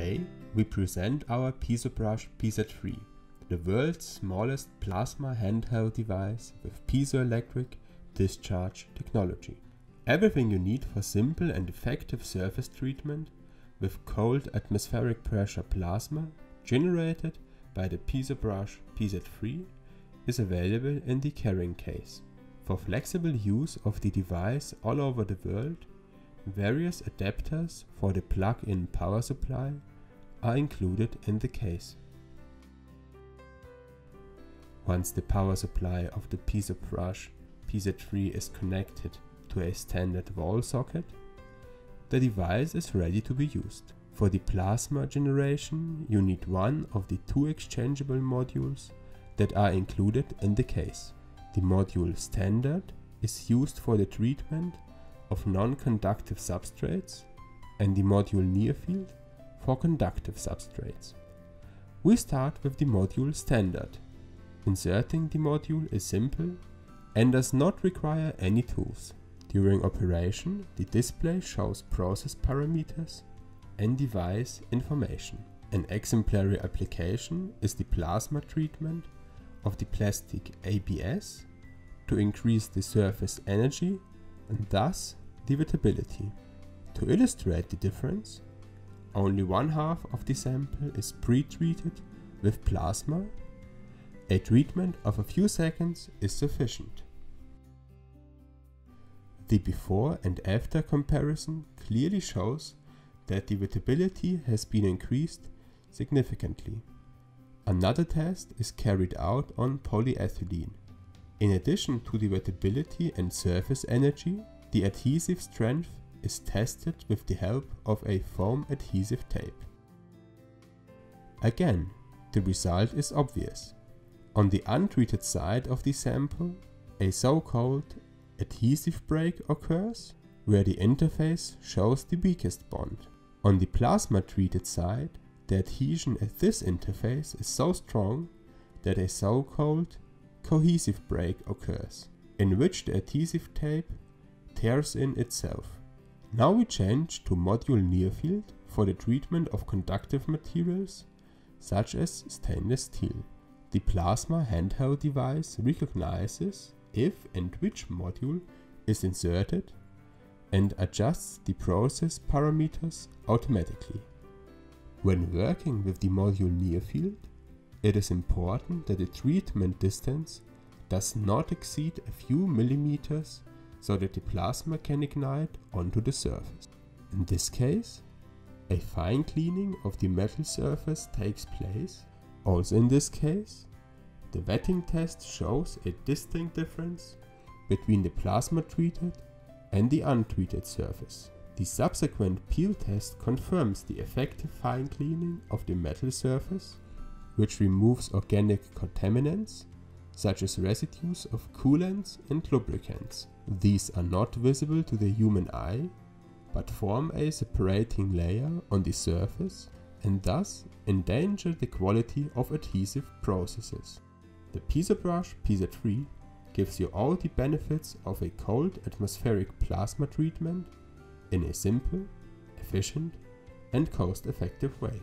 Today we present our PiezoBrush PZ3, the world's smallest plasma handheld device with piezoelectric discharge technology. Everything you need for simple and effective surface treatment with cold atmospheric pressure plasma generated by the PiezoBrush PZ3 is available in the carrying case. For flexible use of the device all over the world, various adapters for the plug-in power supply are included in the case. Once the power supply of the PiezoBrush PZ3 is connected to a standard wall socket, the device is ready to be used. For the plasma generation you need one of the two exchangeable modules that are included in the case. The module standard is used for the treatment of non-conductive substrates and the module near field for conductive substrates. We start with the module standard. Inserting the module is simple and does not require any tools. During operation, the display shows process parameters and device information. An exemplary application is the plasma treatment of the plastic ABS to increase the surface energy and thus the wettability. To illustrate the difference, only one half of the sample is pre-treated with plasma. A treatment of a few seconds is sufficient. The before and after comparison clearly shows that the wettability has been increased significantly. Another test is carried out on polyethylene. In addition to the wettability and surface energy, the adhesive strength is tested with the help of a foam adhesive tape. Again, the result is obvious. On the untreated side of the sample, a so-called adhesive break occurs, where the interface shows the weakest bond. On the plasma treated side, the adhesion at this interface is so strong that a so-called cohesive break occurs, in which the adhesive tape tears in itself. Now we change to module near field for the treatment of conductive materials such as stainless steel. The plasma handheld device recognizes if and which module is inserted and adjusts the process parameters automatically. When working with the module near field, it is important that the treatment distance does not exceed a few millimeters so that the plasma can ignite onto the surface. In this case, a fine cleaning of the metal surface takes place. Also in this case, the wetting test shows a distinct difference between the plasma treated and the untreated surface. The subsequent peel test confirms the effective fine cleaning of the metal surface, which removes organic contaminants such as residues of coolants and lubricants. These are not visible to the human eye, but form a separating layer on the surface and thus endanger the quality of adhesive processes. The PiezoBrush PZ3 gives you all the benefits of a cold atmospheric plasma treatment in a simple, efficient and cost-effective way.